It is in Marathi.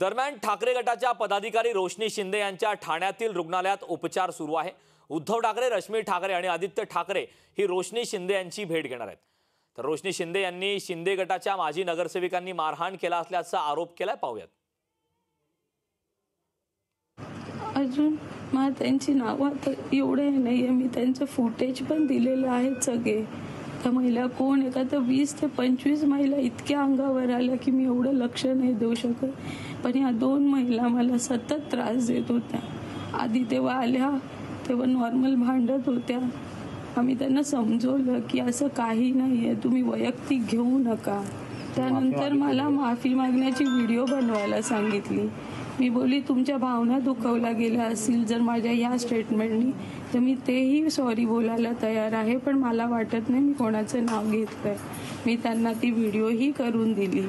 दरम्यान ठाकरे गटाच्या पदाधिकारी रोशनी शिंदे यांच्या ठाण्यातील रुग्णालयात उपचार सुरू आहे. उद्धव ठाकरे रश्मी ठाकरे आणि आदित्य ठाकरे ही रोशनी शिंदे यांची भेट घेणार आहेत. तर रोशनी शिंदे यांनी शिंदे गटाच्या माजी नगरसेविकांनी मारहाण केला असल्याचा आरोप केलाय. पाहूयात. अजून मला त्यांची नावं तर एवढे नाही आहे मी त्यांचं फुटेज पण दिलेलं आहे सगळे. त्या महिला कोण? आहे का तर वीस ते पंचवीस महिला इतक्या अंगावर आल्या की मी एवढं लक्ष नाही देऊ शकत. पण या दोन महिला मला सतत त्रास देत होत्या. आधी तेव्हा आल्या तेव्हा नॉर्मल भांडत होत्या. आम्ही त्यांना समजवलं की असं काही नाही आहे तुम्ही वैयक्तिक घेऊ नका. त्यानंतर मला माफी मागण्याची व्हिडिओ बनवायला सांगितली. मी बोली तुमच्या भावना दुखवल्या गेल्या असतील जर माझ्या या स्टेटमेंटनी तर मी तेही सॉरी बोलायला तयार आहे पण मला वाटत नाही मी कोणाचं नाव घेतलं मी त्यांना ती व्हिडिओही करून दिली.